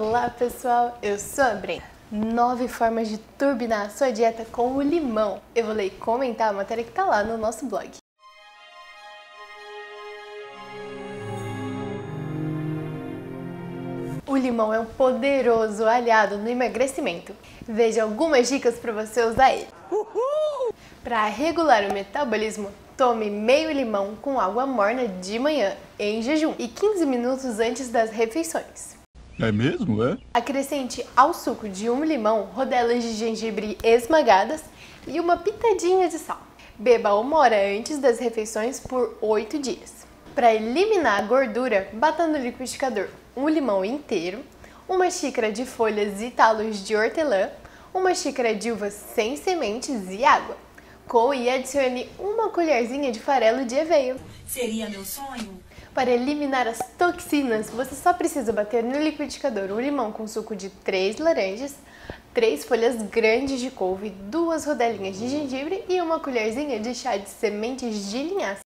Olá pessoal, eu sou a Brenda. Nove formas de turbinar a sua dieta com o limão. Eu vou ler e comentar a matéria que tá lá no nosso blog. O limão é um poderoso aliado no emagrecimento. Veja algumas dicas para você usar ele. Para regular o metabolismo, tome meio limão com água morna de manhã, em jejum, e 15 minutos antes das refeições. É mesmo, é? Acrescente ao suco de um limão rodelas de gengibre esmagadas e uma pitadinha de sal. Beba uma hora antes das refeições por 8 dias. Para eliminar a gordura, bata no liquidificador um limão inteiro, uma xícara de folhas e talos de hortelã, uma xícara de uvas sem sementes e água. Coe e adicione uma colherzinha de farelo de aveia. Seria meu sonho? Para eliminar as toxinas, você só precisa bater no liquidificador um limão com suco de 3 laranjas, 3 folhas grandes de couve, duas rodelinhas de gengibre e uma colherzinha de chá de sementes de linhaça.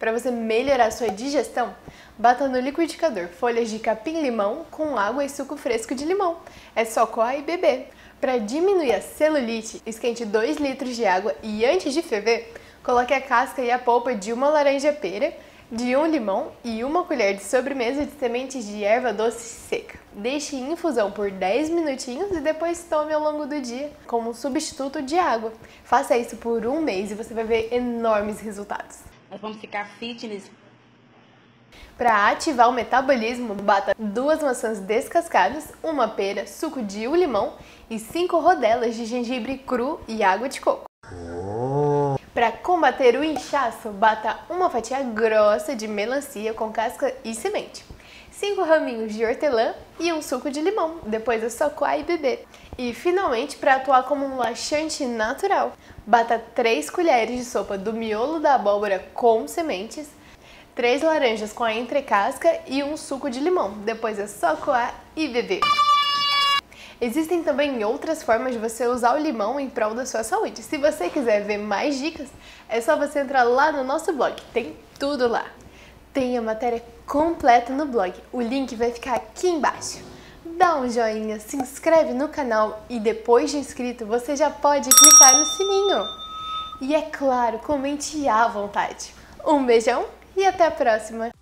Para você melhorar sua digestão, bata no liquidificador folhas de capim-limão com água e suco fresco de limão. É só coar e beber. Para diminuir a celulite, esquente 2 litros de água e antes de ferver, Coloque a casca e a polpa de uma laranja pera, de um limão e uma colher de sobremesa de sementes de erva doce seca. Deixe em infusão por 10 minutinhos e depois tome ao longo do dia como substituto de água. Faça isso por um mês e você vai ver enormes resultados. Nós vamos ficar fitness. Para ativar o metabolismo, bata duas maçãs descascadas, uma pera, suco de um limão e cinco rodelas de gengibre cru e água de coco. Para combater o inchaço, bata uma fatia grossa de melancia com casca e semente, 5 raminhos de hortelã e um suco de limão. Depois é só coar e beber. E finalmente, para atuar como um laxante natural, bata 3 colheres de sopa do miolo da abóbora com sementes, 3 laranjas com a entrecasca e um suco de limão. Depois é só coar e beber. Existem também outras formas de você usar o limão em prol da sua saúde. Se você quiser ver mais dicas, é só você entrar lá no nosso blog, tem tudo lá. Tem a matéria completa no blog, o link vai ficar aqui embaixo. Dá um joinha, se inscreve no canal e depois de inscrito você já pode clicar no sininho. E é claro, comente à vontade. Um beijão e até a próxima!